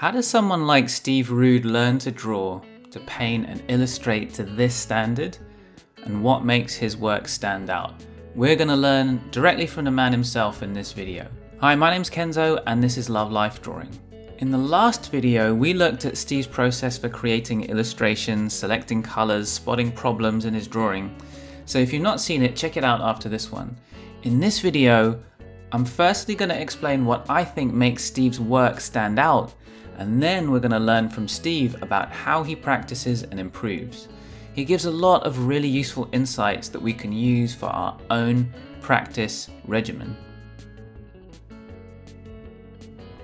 How does someone like Steve Rude learn to draw, to paint and illustrate to this standard? And what makes his work stand out? We're going to learn directly from the man himself in this video. Hi, my name's Kenzo and this is Love Life Drawing. In the last video, we looked at Steve's process for creating illustrations, selecting colors, spotting problems in his drawing. So if you've not seen it, check it out after this one. In this video, I'm firstly going to explain what I think makes Steve's work stand out and then we're going to learn from Steve about how he practices and improves. He gives a lot of really useful insights that we can use for our own practice regimen.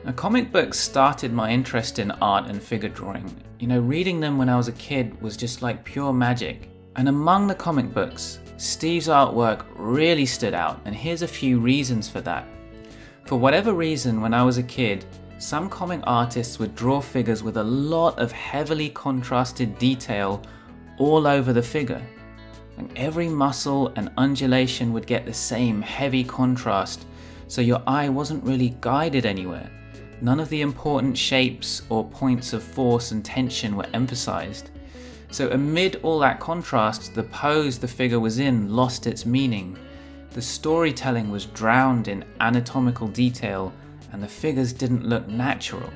Now, comic books started my interest in art and figure drawing. You know, reading them when I was a kid was just like pure magic. And among the comic books, Steve's artwork really stood out, and here's a few reasons for that. For whatever reason, when I was a kid, some comic artists would draw figures with a lot of heavily contrasted detail all over the figure. And every muscle and undulation would get the same heavy contrast, so your eye wasn't really guided anywhere. None of the important shapes or points of force and tension were emphasized. So, amid all that contrast, the pose the figure was in lost its meaning. The storytelling was drowned in anatomical detail and the figures didn't look natural.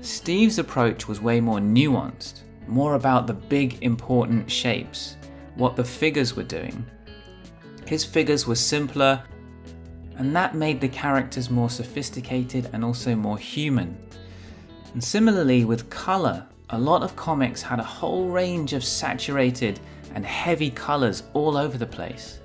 Steve's approach was way more nuanced, more about the big important shapes, what the figures were doing. His figures were simpler, and that made the characters more sophisticated and also more human. And similarly with colour, a lot of comics had a whole range of saturated and heavy colours all over the place.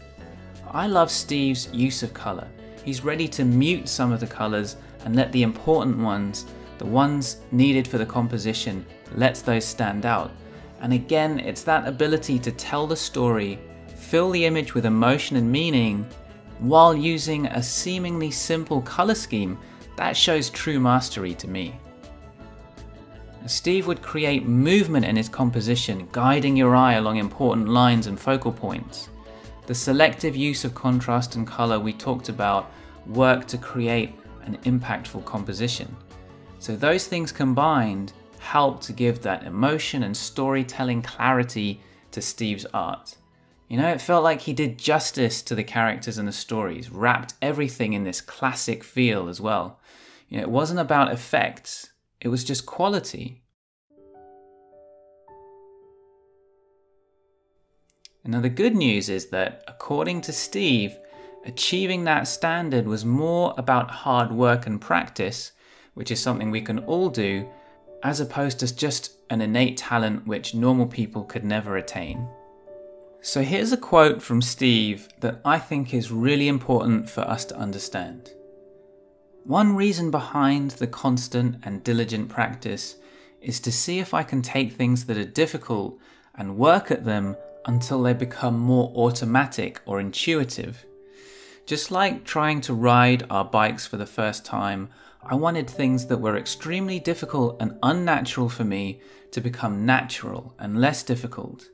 I love Steve's use of colour he's ready to mute some of the colours and let the important ones, the ones needed for the composition, let those stand out. And again, it's that ability to tell the story, fill the image with emotion and meaning, while using a seemingly simple colour scheme that shows true mastery to me. Steve would create movement in his composition, guiding your eye along important lines and focal points. The selective use of contrast and colour we talked about work to create an impactful composition. So those things combined help to give that emotion and storytelling clarity to Steve's art. You know, it felt like he did justice to the characters and the stories, wrapped everything in this classic feel as well. You know, it wasn't about effects, it was just quality. Now, the good news is that, according to Steve, achieving that standard was more about hard work and practice, which is something we can all do, as opposed to just an innate talent which normal people could never attain. So here's a quote from Steve that I think is really important for us to understand. One reason behind the constant and diligent practice is to see if I can take things that are difficult and work at them until they become more automatic or intuitive. Just like trying to ride our bikes for the first time, I wanted things that were extremely difficult and unnatural for me to become natural and less difficult.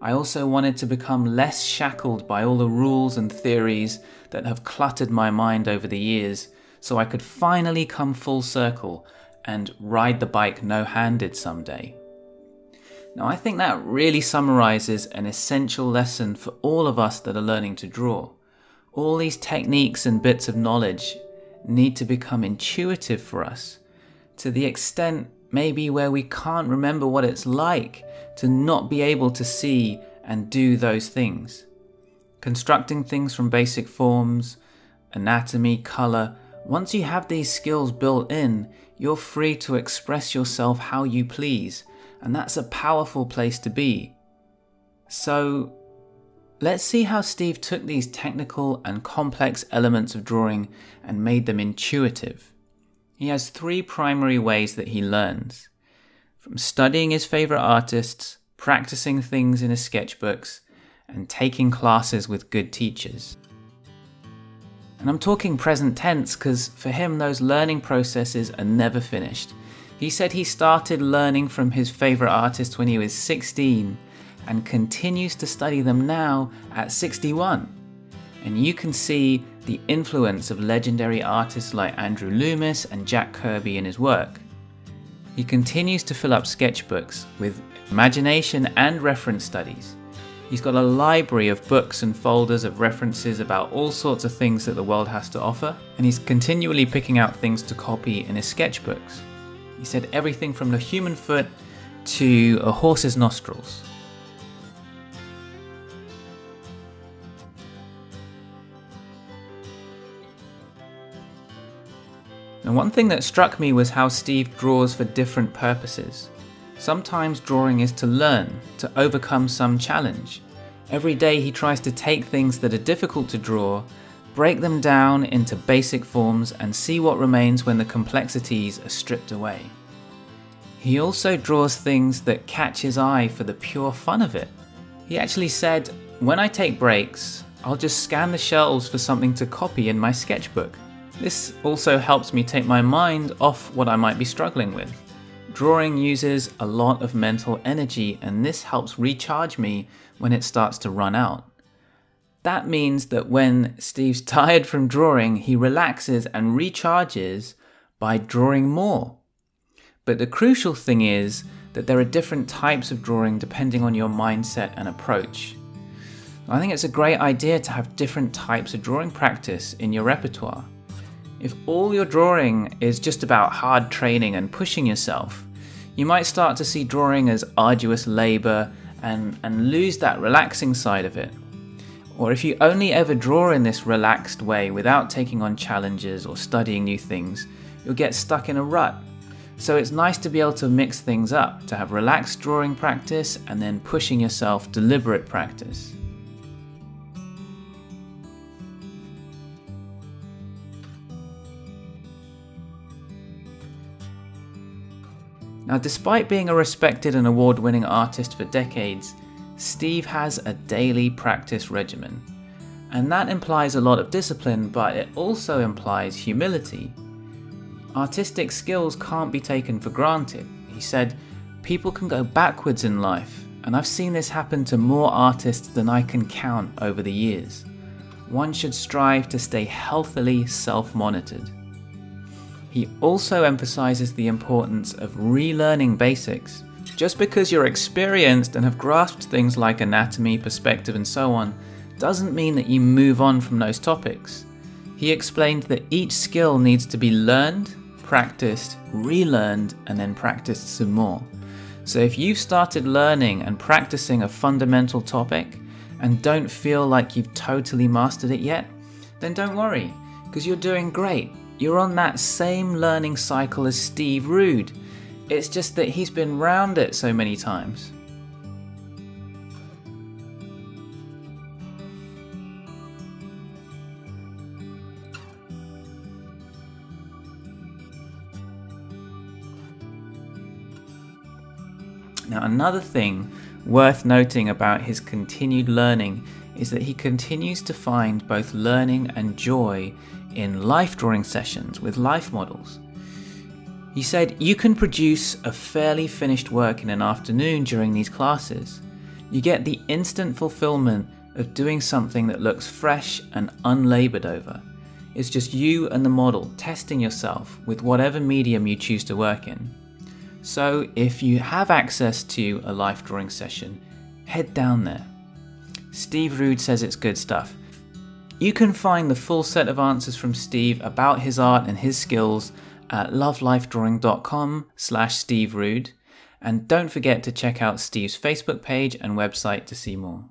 I also wanted to become less shackled by all the rules and theories that have cluttered my mind over the years, so I could finally come full circle and ride the bike no handed someday. Now, I think that really summarizes an essential lesson for all of us that are learning to draw. All these techniques and bits of knowledge need to become intuitive for us to the extent maybe where we can't remember what it's like to not be able to see and do those things. Constructing things from basic forms, anatomy, color, once you have these skills built in, you're free to express yourself how you please and that's a powerful place to be. So, let's see how Steve took these technical and complex elements of drawing and made them intuitive. He has three primary ways that he learns from studying his favorite artists, practicing things in his sketchbooks, and taking classes with good teachers. And I'm talking present tense because for him, those learning processes are never finished. He said he started learning from his favourite artists when he was 16 and continues to study them now at 61. And you can see the influence of legendary artists like Andrew Loomis and Jack Kirby in his work. He continues to fill up sketchbooks with imagination and reference studies. He's got a library of books and folders of references about all sorts of things that the world has to offer, and he's continually picking out things to copy in his sketchbooks. He said everything from the human foot to a horse's nostrils. And one thing that struck me was how Steve draws for different purposes. Sometimes drawing is to learn, to overcome some challenge. Every day he tries to take things that are difficult to draw, break them down into basic forms, and see what remains when the complexities are stripped away. He also draws things that catch his eye for the pure fun of it. He actually said, When I take breaks, I'll just scan the shelves for something to copy in my sketchbook. This also helps me take my mind off what I might be struggling with. Drawing uses a lot of mental energy, and this helps recharge me when it starts to run out. That means that when Steve's tired from drawing, he relaxes and recharges by drawing more. But the crucial thing is that there are different types of drawing depending on your mindset and approach. I think it's a great idea to have different types of drawing practice in your repertoire. If all your drawing is just about hard training and pushing yourself, you might start to see drawing as arduous labour and, and lose that relaxing side of it. Or if you only ever draw in this relaxed way without taking on challenges or studying new things, you'll get stuck in a rut. So it's nice to be able to mix things up, to have relaxed drawing practice and then pushing yourself deliberate practice. Now, despite being a respected and award winning artist for decades, Steve has a daily practice regimen. And that implies a lot of discipline, but it also implies humility. Artistic skills can't be taken for granted. He said, People can go backwards in life, and I've seen this happen to more artists than I can count over the years. One should strive to stay healthily self monitored. He also emphasizes the importance of relearning basics. Just because you're experienced and have grasped things like anatomy, perspective, and so on, doesn't mean that you move on from those topics. He explained that each skill needs to be learned, practiced, relearned, and then practiced some more. So if you've started learning and practicing a fundamental topic and don't feel like you've totally mastered it yet, then don't worry, because you're doing great you're on that same learning cycle as Steve Rude. It's just that he's been round it so many times. Now, another thing worth noting about his continued learning is that he continues to find both learning and joy in life drawing sessions with life models. He said, You can produce a fairly finished work in an afternoon during these classes. You get the instant fulfillment of doing something that looks fresh and unlabored over. It's just you and the model testing yourself with whatever medium you choose to work in. So, if you have access to a life drawing session, head down there. Steve Rude says it's good stuff. You can find the full set of answers from Steve about his art and his skills at lovelifedrawing.com slash Steve And don't forget to check out Steve's Facebook page and website to see more.